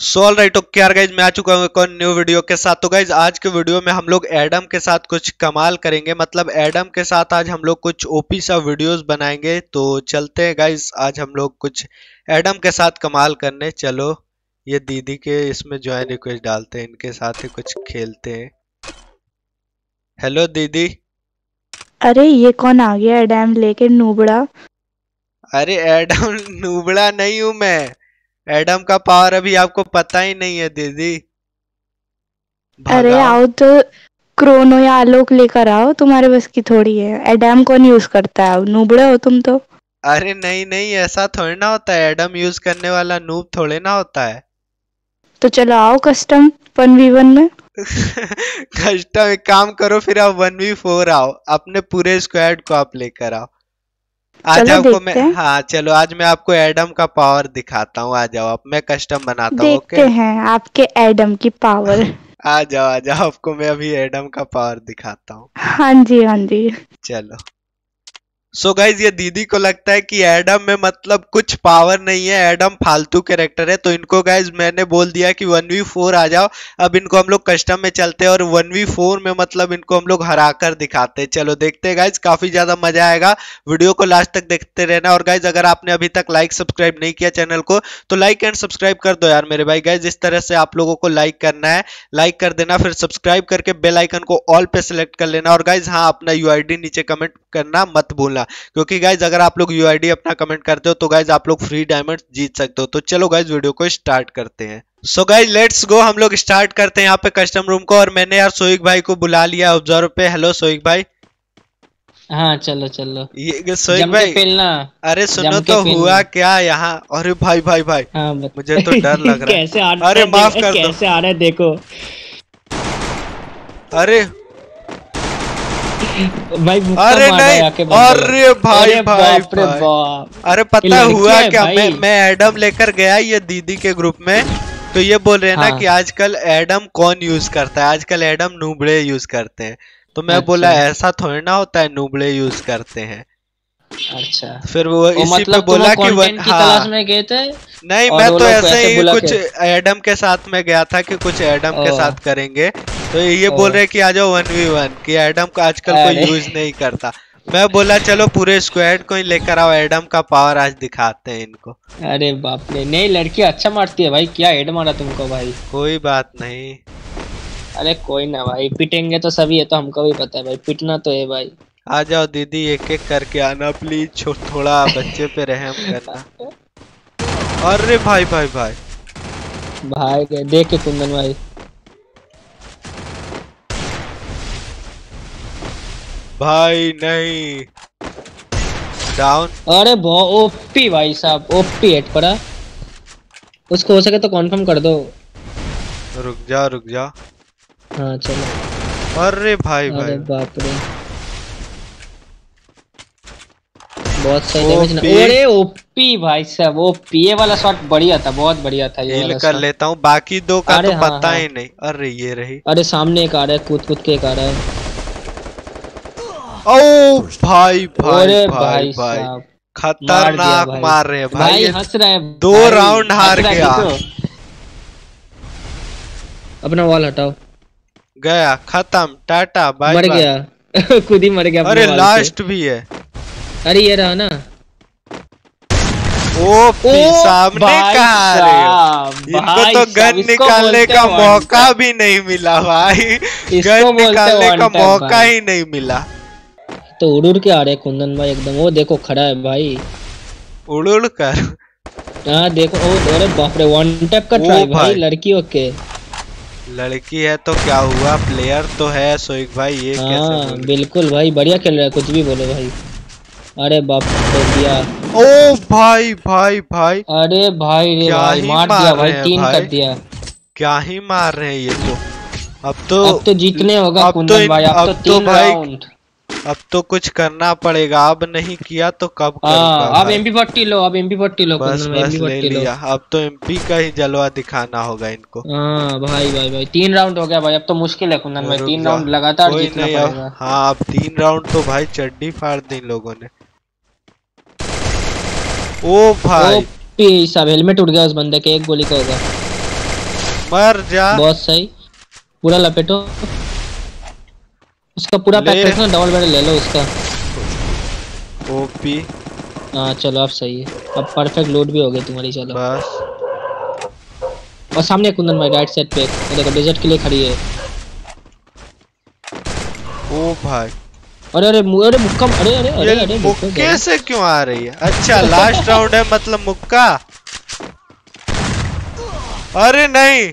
सो all right okay यार guys मैं आ चुका हूँ एक और न्यू वीडियो के साथ। तो गाइज़ आज के वीडियो में हम लोग एडम के साथ कुछ कमाल करेंगे। मतलब एडम के साथ आज हम लोग कुछ ओपी सा वीडियोस बनाएँगे। तो चलते हैं गाइज़ आज हम लोग कुछ एडम के साथ कमाल करने। चलो ये दीदी के इसमें ज्वाइन रिक्वेस्ट डालते हैं। इनके साथ ही कुछ खेलते हैं। हेलो दीदी। अरे ये कौन आ गया एडम लेके? नूबड़ा। अरे एडम नूबड़ा नहीं हूँ मैं। एडम का पावर अभी आपको पता ही नहीं है दीदी। अरे आओ तो क्रोनो या आलोक लेकर आओ तुम्हारे बस की थोड़ी है। एडम कौन यूज़ करता है? नूबड़े हो तुम तो। अरे नहीं नहीं ऐसा थोड़ी ना होता है। एडम यूज़ करने वाला नूब थोड़े ना होता है। तो चलो आओ कस्टम वन वी वन में। कस्टम एक काम करो फिर आप वन वी फोर आओ। अपने पूरे स्क्वाड को आप लेकर आओ। आज आपको मैं हैं। चलो आज मैं आपको एडम का पावर दिखाता हूँ। आ जाओ आप मैं कस्टम बनाता हूँ देखते हैं आपके एडम की पावर आ जाओ आ जाओ आपको मैं अभी एडम का पावर दिखाता हूँ। हाँ जी हाँ जी। चलो। सो so गाइज़ ये दीदी को लगता है कि एडम में मतलब कुछ पावर नहीं है एडम फालतू कैरेक्टर है। तो इनको गाइज़ मैंने बोल दिया कि वन वी फोर आ जाओ। अब इनको हम लोग कस्टम में चलते हैं और वन वी फोर में मतलब इनको हम लोग हरा कर दिखाते हैं। चलो देखते हैं गाइज़ काफ़ी ज़्यादा मज़ा आएगा। वीडियो को लास्ट तक देखते रहना। और गाइज़ अगर आपने अभी तक लाइक सब्सक्राइब नहीं किया चैनल को तो लाइक एंड सब्सक्राइब कर दो यार मेरे भाई। गाइज़ इस तरह से आप लोगों को लाइक करना है। लाइक कर देना, फिर सब्सक्राइब करके बेलाइकन को ऑल पे सिलेक्ट कर लेना। और गाइज़ हाँ अपना यूआईडी नीचे कमेंट करना मत भूलना। क्योंकि गाइज़ अगर आप लोग यूआईडी अपना कमेंट करते हो तो गाइज़ आप लोग फ्री डायमंड जीत सकते हो। तो चलो गाइज़ वीडियो को स्टार्ट करते हैं। सो गाइज़ लेट्स गो हम लोग स्टार्ट करते हैं यहाँ पे कस्टम रूम को। और मैंने यार सोइक भाई को बुला लिया ऑब्ज़र्व पे। हेलो सोइक भाई। हाँ चलो चलो। ये सोइक भाई। अरे सुनो तो हुआ क्या यहाँ? अरे भाई भाई भाई। हाँ मुझे तो डर लग रहा है। अरे माफ़ कर दो। कैसे आ रहा है? देखो। अरे भाई अरे नहीं। अरे भाई अरे भाई अरे पता हुआ क्या मैं मैं एडम लेकर गया ये दीदी के ग्रुप में। तो ये बोल रहे हैं ना हाँ। कि आजकल एडम कौन यूज़ करता है? आजकल एडम नूबड़े यूज़ करते हैं। तो मैं अच्छा। बोला ऐसा थोड़ी ना होता है नूबड़े यूज़ करते हैं। अच्छा। फिर वो इसी पे मतलब बोला तुम कि वन की हाँ। तलाश में गए थे? नहीं मैं तो ऐसे ही कुछ एडम के साथ में गया था कि कुछ एडम के साथ करेंगे। तो ये ओ। बोल रहे कि आ जाओ वन वी वन की एडम का आजकल कोई यूज़ नहीं करता। मैं बोला चलो पूरे स्क्वाड को ही लेकर आओ एडम का पावर आज दिखाते हैं इनको। अरे बाप रे नहीं लड़की अच्छा मारती है भाई क्या हेड मारा तुमको भाई? कोई बात नहीं। अरे कोई ना भाई पिटेंगे तो सभी है तो हमको भी पता है भाई पिटना तो है भाई। आ जाओ दीदी एक एक करके आना प्लीज़ थोड़ा बच्चे पे रहम करना। अरे भाई भाई भाई। भाई देख कुंदन भाई। भाई नहीं। डाउन अरे बहुत ओपी भाई साहब ओपी हेड पड़ा उसको हो सके तो कंफर्म कर दो। रुक जाओ रुक जाओ हाँ चलो। अरे भाई अरे बाप रे बहुत सही डैमेज ना अरे ओपी भाई साहब ओपी ये वाला शॉट बढ़िया था बहुत बढ़िया था ये वाला कर लेता हूँ बाकी दो का तो हाँ, पता हाँ। ही नहीं। अरे ये रही। अरे सामने एक आ रहा है कूद कूद के एक आ रहा है। ओ भाई भाई भाई भाई खतरनाक मार रहे हैं भाई हंस रहा है। दो राउंड हार गया। अपना वॉल हटाओ। गया खत्म टाटा बाय मर गया। खुद ही मर गया अरे लास्ट भी है। अरे ये रहा ना। ओ ओ, सामने भाई कहा इनको तो गन निकालने का मौका भी नहीं मिला भाई। गन निकालने का मौका ही नहीं मिला। तो उड़ उड़ के आ रहे कुंदन भाई एकदम। वो देखो खड़ा है भाई। उड़ उड़ कर? हाँ देखो ओ अरे बाप रे वन टैप का ट्राई भाई। भाई लड़कियों के लड़की है तो क्या हुआ? प्लेयर तो है सोइक भाई ये कैसे हाँ बोले? बिल्कुल भाई बढ़िया खेल रहा है कुछ भी बोलो भाई। अरे बाप रे दिया। ओ भाई भाई भाई। अरे भाई रे भाई मार मार दिया भाई तीन कर दिया। क्या ही मार रहे हैं ये तो। अब तो अब तो जीतने होगा तो कुंदन भाई अब तो तो तीन राउंड अब तो कुछ करना पड़ेगा। अब नहीं किया तो कब हाँ करूँगा अब भाई? एमपी फोर्टी लो अब एमपी फोर्टी लो बस बस ले लिया। अब तो एमपी का ही जलवा दिखाना होगा इनको। हाँ भाई भाई भाई तीन राउंड हो गया भाई। अब तो मुश्किल है कुंदन भाई तीन राउंड लगातार जीतना पड़ेगा। हाँ अब तीन राउंड तो भाई चड्डी फाड़ दी लोगों ने। ओ भाई। सब हेलमेट उड़ गया उस बंदे के एक गोली का होगा मर जा। बहुत सही। पूरा लपेटो। उसका पूरा पैक। ना डबल बेड ले लो उसका। ओपी हाँ चलो अब सही है। अब परफेक्ट लोड भी हो गई तुम्हारी चलो। बस। और सामने कुंदन भाई राइट साइड पे देखो डेजर्ट के लिए खड़ी है। ओ भाई। अरे अरे अरे मुक्का अरे अरे अरे अरे मुक्के से क्यों आ रही है? अच्छा लास्ट राउंड है मतलब मुक्का। अरे नहीं।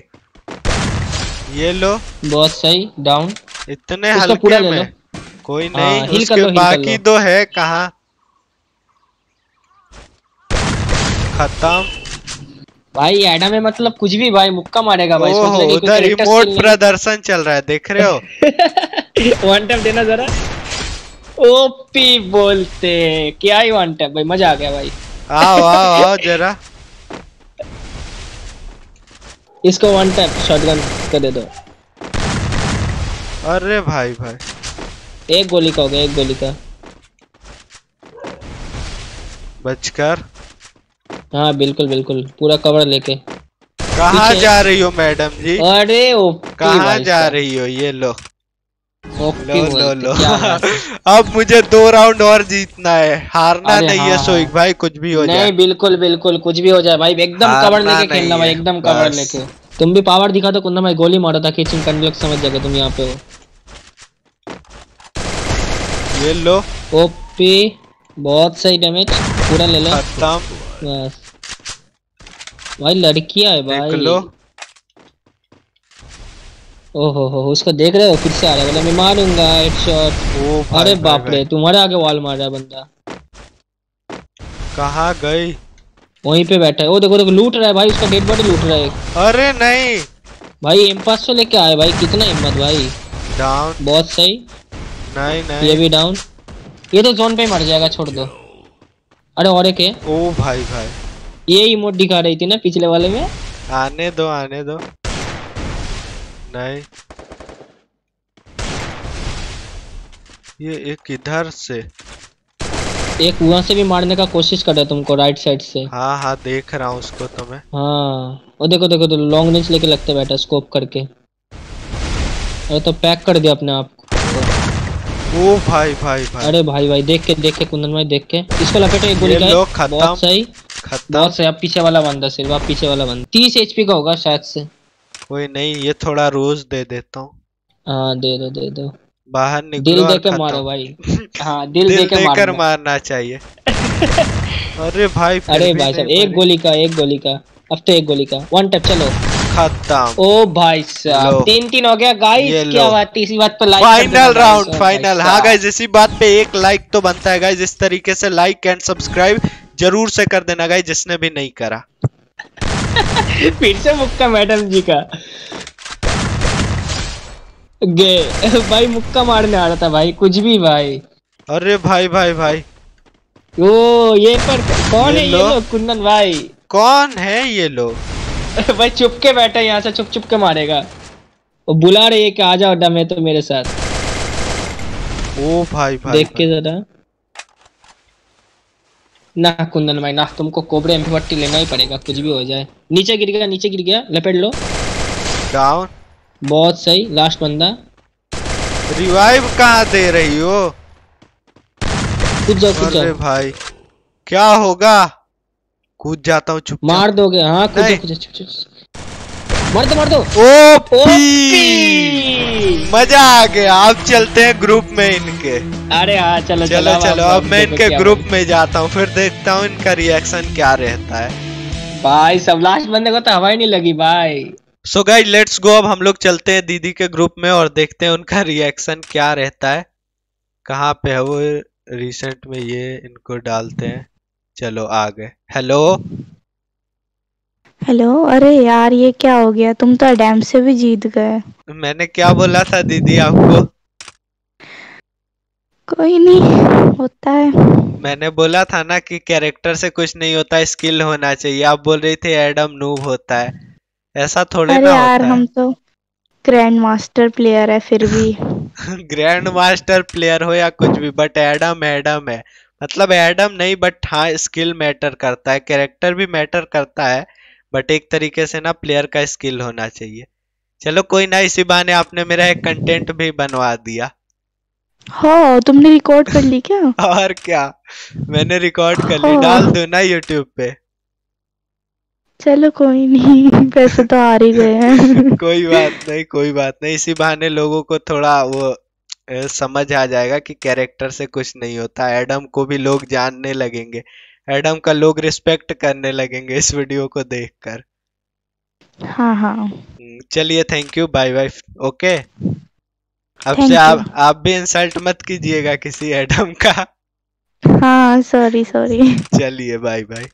ये लो। बहुत सही डाउन इतने हल्के में। कोई हाँ, नहीं कर उसके बाकी दो है कहाँ? खत्म। भाई एडा में मतलब कुछ भी भाई मुक्का मारेगा भाई। सोच कि उधर रिमोट प्रदर्शन चल रहा है देख रहे हो? वन टैप देना जरा। ओपी बोलते क्या ही वन टैप भाई मज़ा आ गया भाई। आओ आओ आओ जरा। इसको वन टैप शॉटगन कर दे दो। अरे भाई भाई। एक गोली का हो गया एक गोली का। बचकर। हाँ बिल्कुल बिल्कुल। पूरा कवर लेके। कहाँ जा रही हो मैडम जी? अरे कहाँ जा रही हो? ये लो। लो लो लो। है। अब मुझे दो राउंड और जीतना है। हारना नहीं हाँ, है हाँ। सोइक भाई कुछ भी हो जाए। नहीं बिल्कुल बिल्कुल कुछ भी हो जाए। भाई एकदम कवर लेके खेलना भाई एकदम कवर। लेके। तुम भी पावर दिखा दो कुंदा भाई गोली मारो ताकि चिंग करने लोग समझ जाएगा तुम यहाँ पे हो। ये लो। ओपी बहुत सही डैमेज पूरा ले लो। खत्म। बस। भाई लड़कियाँ है देख भाई। लो। ओहो हो उसको देख रहे हो फिर से आ रहा है बोला मैं मारूँगा हेडशॉट अरे बाप रे तुम्हारे आगे वॉल मार रहा है बंदा। कहाँ गई? वहीं पे बैठा है। ओ देखो देखो लूट रहा है भाई उसका डेड बॉडी लूट रहा है अरे नहीं। भाई एम पास सौ लेके आए भाई कितना हिम्मत भाई। डाउन बहुत सही। नहीं नहीं। ये भी डाउन ये तो जोन पे मर जाएगा छोड़ दो। अरे और एक है। ओ भाई भाई। ये इमोट दिखा रही थी ना पिछले वाले में। आने दो आने दो। नहीं। ये एक इधर से। एक वहाँ से भी मारने का कोशिश कर रहा है तुमको राइट साइड से। हाँ हाँ देख रहा हूँ उसको तो मैं। हाँ। वो देखो देखो तो लॉन्ग रेंज लेके लगते बैठा स्कोप करके। अरे तो पैक कर दिया अपने आप ओ भाई भाई भाई। अरे भाई भाई देख के देख के कुंदन भाई देख के। इसको लपेटो एक गोली का। बहुत सही। बहुत सही। अब पीछे वाला बंदा सिर्फ़ अब पीछे वाला बंदा। तीस एचपी का होगा शायद से। कोई नहीं ये थोड़ा रोज दे देता हूँ। हाँ दे दो दे दो। बाहर दिल निकलो दे और के मारो भाई। हाँ दिल, दिल दे के देकर मारना। चाहिए। अरे भाई अरे भाई साहब एक गोली का एक गोली का। अब तो एक गोली का। वन टैप चलो। खत्म। ओ भाई साहब तीन तीन हो गया गाइस क्या बात है इसी बात पे लाइक फाइनल राउंड फाइनल हाँ गाइस इसी बात पे एक लाइक तो बनता है गाइस इस तरीके से लाइक एंड सब्सक्राइब ज़रूर से कर देना गाइस जिसने भी नहीं करा। फिर से मुक्का मैडम जी का। गे भाई मुक्का मारने आ रहा था भाई कुछ भी भाई। अरे भाई भाई भाई। ओ ये पर कौन ये है लो? ये लोग कुंदन भाई? कौन है ये लोग? भाई चुप के बैठा यहाँ से चुप चुप के मारेगा। वो बुला रही है कि आ जाओ डमे तो मेरे साथ। ओ भाई भाई देख के जरा। ना कुंदन भाई ना तुमको कोबरे एम लेना ही पड़ेगा कुछ भी हो जाए। नीचे गिर गया नीचे गिर गया लपेट लो। डाउन बहुत सही लास्ट बंदा। रिवाइव कहाँ दे रही हो? कूद जाओ कूद अरे जाओ। भाई क्या होगा? कूद जाता हूँ चुप मार दोगे? हाँ कूद जाओ कूद जाओ चुप चुप। मार दो मार दो। ओपी! मज़ा आ गया। अब चलते हैं ग्रुप में इनके। अरे हाँ चलो चलो चलो अब मैं इनके ग्रुप में जाता हूँ फिर देखता हूँ इनका रिएक्शन क्या रहता है। है। भाई सब लास्ट बंदे को तो हवा ही नहीं लगी भाई। सो गाइस लेट्स गो अब हम लोग चलते हैं दीदी के ग्रुप में और देखते हैं उनका रिएक्शन क्या रहता है। कहाँ पे है वो? रिसेंट में ये इनको डालते हैं। चलो आ गए हेलो हेलो अरे यार ये क्या हो गया? तुम तो डैम से भी जीत गए। मैंने क्या बोला था दीदी आपको? कोई नहीं होता है। मैंने बोला था ना कि कैरेक्टर से कुछ नहीं होता स्किल होना चाहिए। आप बोल रही थी एडम नूब होता है। ऐसा थोड़े अरे ना यार होता हम तो ग्रैंड मास्टर प्लेयर है फिर भी। ग्रैंड मास्टर प्लेयर हो या कुछ भी बट एडम एडम है। मतलब एडम नहीं बट हाँ स्किल मैटर करता है। कैरेक्टर भी मैटर करता है बट एक तरीके से ना प्लेयर का स्किल होना चाहिए। चलो कोई ना इसी बहाने आपने मेरा एक कंटेंट भी बनवा दिया। हो तुमने रिकॉर्ड कर ली क्या? और क्या? मैंने रिकॉर्ड कर ली। हाँ। डाल दो ना यूट्यूब पे। चलो कोई नहीं पैसे तो आ ही गए हैं। कोई बात नहीं कोई बात नहीं इसी बहाने लोगों को थोड़ा वो समझ आ जाएगा कि कैरेक्टर से कुछ नहीं होता एडम को भी लोग जानने लगेंगे एडम का लोग रिस्पेक्ट करने लगेंगे इस वीडियो को देखकर। हाँ हाँ। हम्म, चलिए thank you bye bye okay अब से आप आप भी इंसल्ट मत कीजिएगा किसी एडम का। हाँ सॉरी सॉरी चलिए bye bye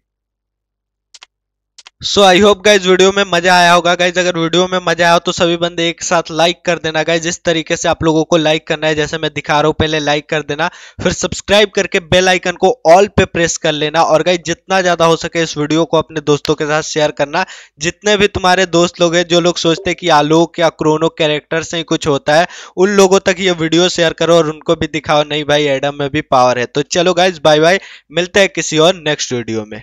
so I hope guys video में मज़ा आया होगा। गाइज़ अगर वीडियो में मज़ा आया हो तो सभी बंदे एक साथ लाइक कर देना। गाइज़ जिस तरीके से आप लोगों को लाइक करना है। जैसे मैं दिखा रहा हूँ, पहले लाइक कर देना, फिर सब्सक्राइब करके बेल आइकन को ऑल पे प्रेस कर लेना और गाइज़ जितना ज़्यादा हो सके इस वीडियो को अपने दोस्तों के साथ शेयर करना। जितने भी तुम्हारे दोस्त लोग हैं, जो लोग सोचते हैं कि आलोक या क्रोनो कैरेक्टर से ही कुछ होता है, उन लोगों तक ये वीडियो शेयर करो और उनको भी दिखाओ। नहीं भाई एडम में भी पावर है। तो चलो गाइज़ बाय बाय मिलते हैं किसी और नेक्स्ट वीडियो में।